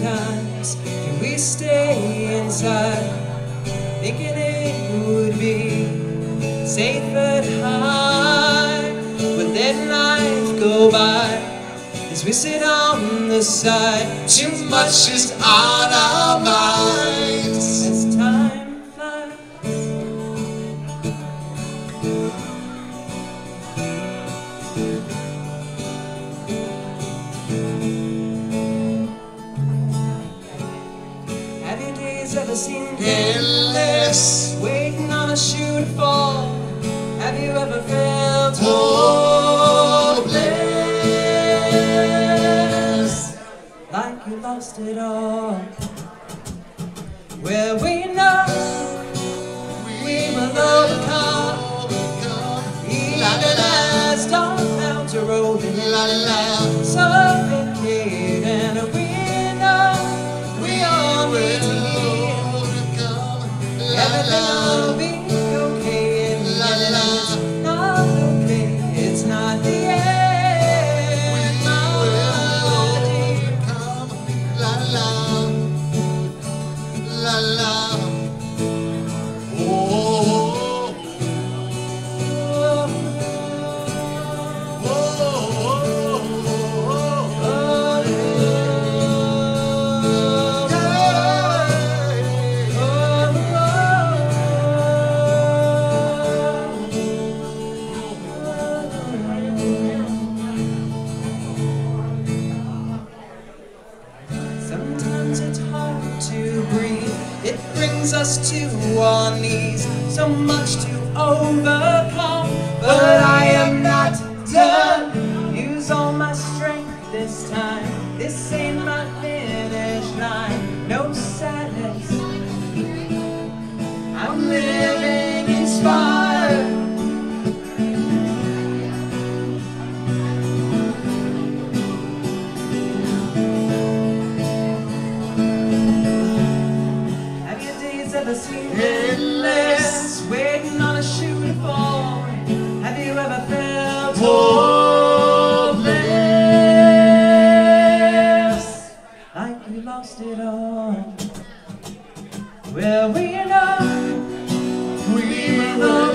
times can we stay inside thinking it would be safe and high? But then life go by as we sit on the side. Too much is on our minds. Seemed Endless. Waiting on a shoe to fall. Have you ever felt oh, Hopeless. like you lost it all? Well, we know we will overcome. Even as dark clouds are rolling La Everything brings us to our knees. So much to overcome. But I am not ever seen endless? Waiting on a shoe to fall. Have you ever felt hopeless? Like you lost it all. Well, we know. We will.